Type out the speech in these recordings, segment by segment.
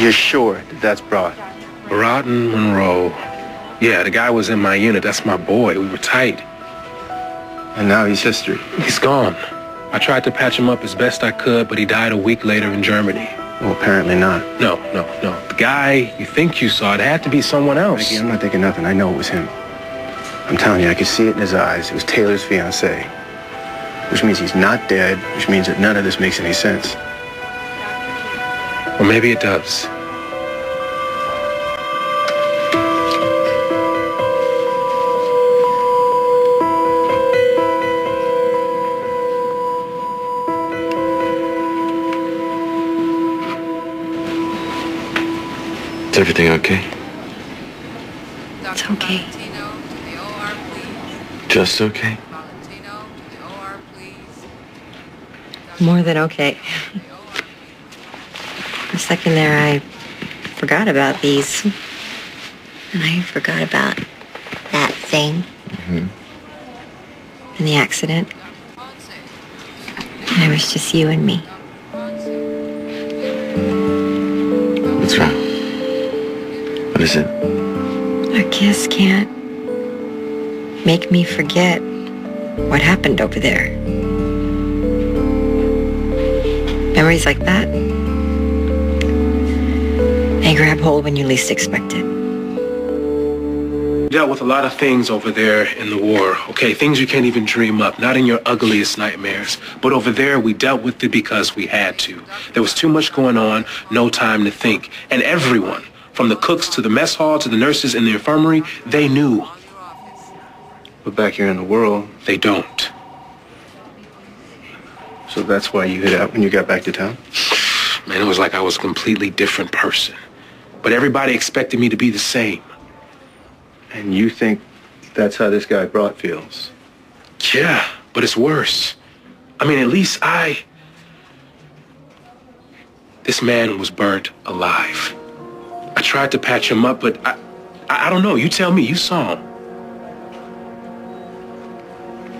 You're sure that that's Brot? Broughton Monroe. Yeah, the guy was in my unit. That's my boy. We were tight. And now he's history. He's gone. I tried to patch him up as best I could, but he died a week later in Germany. Well, apparently not. No, no, no. The guy you think you saw, it had to be someone else. Frankie, I'm not thinking nothing. I know it was him. I'm telling you, I could see it in his eyes. It was Taylor's fiance. Which means he's not dead, which means that none of this makes any sense. Well, maybe it does. Is everything okay? It's okay. Just okay? More than okay. Second there, I forgot about these. And I forgot about that thing Mm-hmm. and the accident. And it was just you and me. What's wrong? What is it? A kiss can't make me forget what happened over there. Memories like that, they grab hold when you least expect it. We dealt with a lot of things over there in the war, okay? Things you can't even dream up, not in your ugliest nightmares. But over there, we dealt with it because we had to. There was too much going on, no time to think. And everyone, from the cooks to the mess hall to the nurses in the infirmary, they knew. But back here in the world, They don't. so that's why you hit out when you got back to town? Man, it was like I was a completely different person. But everybody expected me to be the same. And you think that's how this guy Brot feels? Yeah, but it's worse. I mean, at least I... This man was burnt alive. I tried to patch him up, but I, I, I don't know. You tell me. You saw him.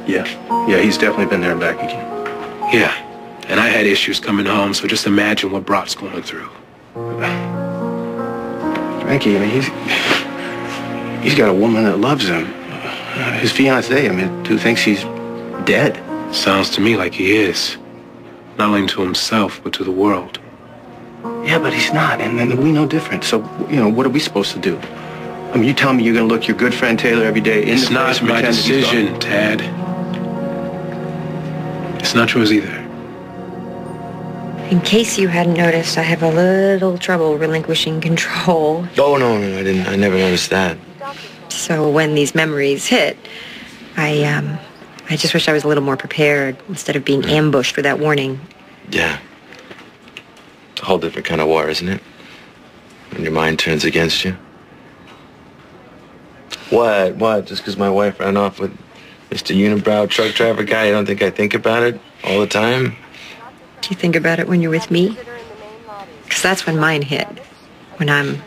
Yeah. Yeah, he's definitely been there and back again. Yeah. And I had issues coming home, so just imagine what Brot's going through. Frankie, I mean, he's he's got a woman that loves him. Uh, his fiancée, I mean, who thinks he's dead. Sounds to me like he is. Not only to himself, but to the world. Yeah, but he's not, and then we know different. So, you know, what are we supposed to do? I mean, you tell me you're gonna look your good friend Taylor every day in It's not and my pretend that he's decision, Tad. It's not yours either. In case you hadn't noticed, I have a little trouble relinquishing control. Oh no, no, I didn't. I never noticed that. So when these memories hit, I um I just wish I was a little more prepared instead of being ambushed with that warning. Yeah. It's a whole different kind of war, isn't it? When your mind turns against you. What? What? Just because my wife ran off with Mr. Unibrow truck driver guy, you don't think I think about it all the time? You think about it when you're with me? Because that's when mine hit. When I'm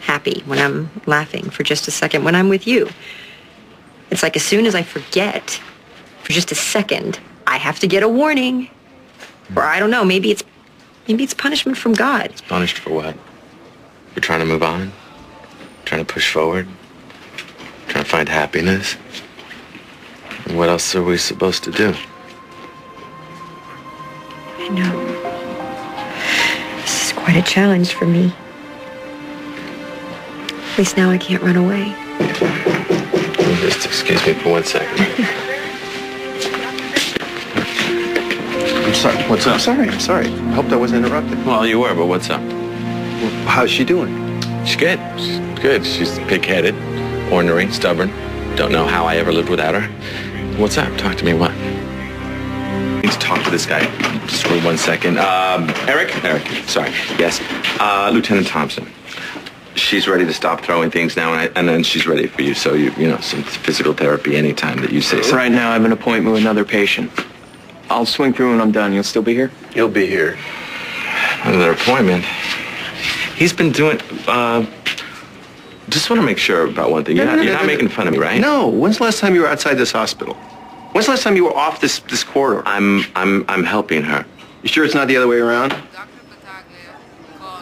happy, when I'm laughing for just a second, when I'm with you. It's like as soon as I forget for just a second, I have to get a warning. Or I don't know, maybe it's maybe it's punishment from God. It's punished for what? We're trying to move on? Trying to push forward? Trying to find happiness? What else are we supposed to do? I know. This is quite a challenge for me. At least now I can't run away. Just excuse me for one second. I'm sorry. What's up? I'm sorry. I'm sorry. I hope that wasn't interrupted. Well, you were, but what's up? Well, how's she doing? She's good. She's good. She's pig-headed, ornery, stubborn. Don't know how I ever lived without her. What's up? Talk to me. What? Let's talk to this guy. Just for one second. Um, Eric? Eric. Sorry. Yes. Uh, Lieutenant Thompson. She's ready to stop throwing things now, and, I, and then she's ready for you. So you, you know, some physical therapy anytime that you say so. Right now, I have an appointment with another patient. I'll swing through when I'm done. You'll still be here? He'll be here. Another appointment. He's been doing. Uh, just want to make sure about one thing. You're No, not, no, no, you're no, not no. making fun of me, right? No. When's the last time you were outside this hospital? When's the last time you were off this this corridor? I'm I'm I'm helping her. You sure it's not the other way around?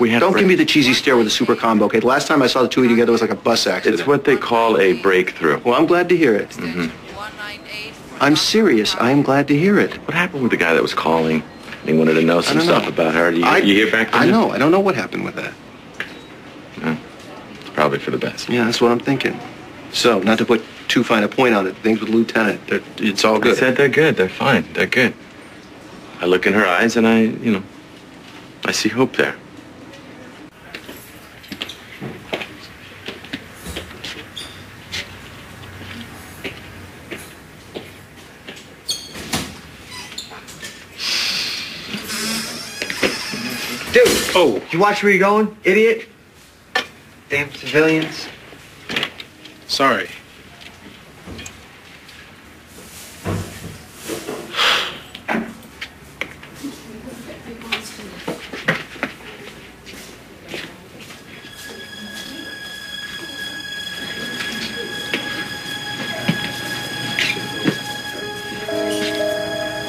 We had Don't give me the cheesy stare with the super combo, okay? The last time I saw the two of you together was like a bus accident. It's what they call a breakthrough. Well, I'm glad to hear it. Mm-hmm. I'm serious. I am glad to hear it. What happened with the guy that was calling? He wanted to know some don't know. stuff about her. Do you, I, you hear back from I him? know. I don't know what happened with that. It's probably for the best. Yeah, that's what I'm thinking. So, not to put too fine a point on it, things with Lieutenant, it's all good. I good. said they're good. They're fine. They're good. I look in her eyes and I, you know, I see hope there. Dude, Oh, you watch where you're going, idiot? Damn civilians. Sorry.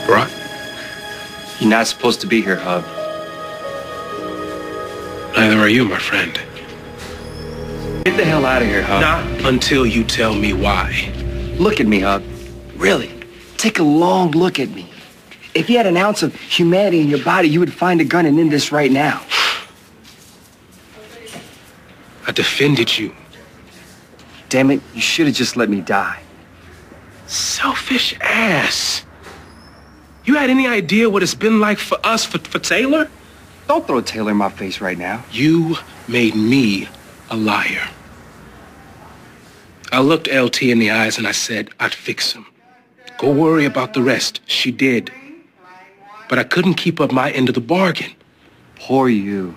Brot, You're not supposed to be here, Hub. neither are you, my friend. Get the hell out of here, Hub. Not until you tell me why. Look at me, Hub. Really. Take a long look at me. If you had an ounce of humanity in your body, you would find a gun and end this right now. I defended you. Damn it, you should have just let me die. Selfish ass. You had any idea what it's been like for us, for, for Taylor? Don't throw Taylor in my face right now. You made me a liar. I looked LT in the eyes and I said I'd fix him. Go worry about the rest. She did. But I couldn't keep up my end of the bargain. Poor you.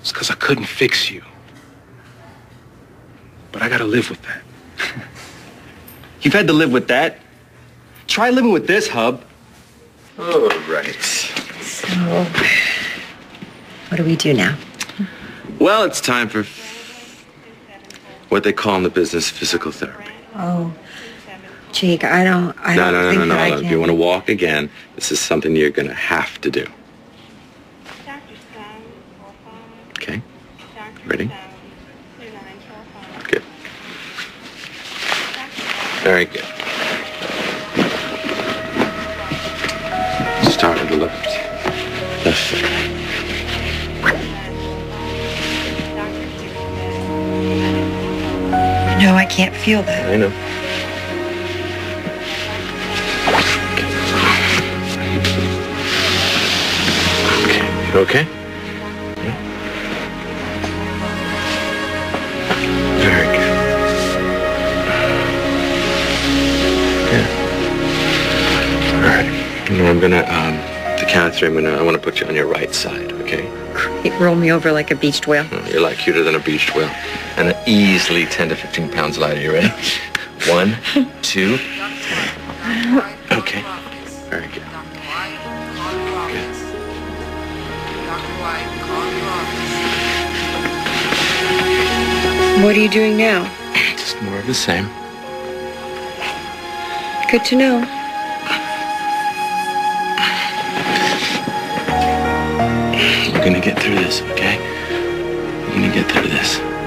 It's because I couldn't fix you. But I gotta live with that. You've had to live with that. Try living with this, Hub. All right. So, what do we do now? Well, it's time for what they call in the business physical therapy. Oh, Jake, I don't, I No, don't no, no, think no, no. no. If you want to walk again, this is something you're going to have to do. Okay? Ready? Good. Very good. Start with the left. Left foot. No, I can't feel that. I know. Okay. You okay? Yeah. Very good. Yeah. All right. Now I'm gonna, um, three, I'm gonna, I want to put you on your right side, okay? It rolled me over like a beached whale. Oh, You're a lot cuter than a beached whale. And easily 10 to 15 pounds lighter. You ready? One, two. Okay. Very good. What are you doing now? Just more of the same. Good to know. Gonna get through this, okay? We're gonna get through this.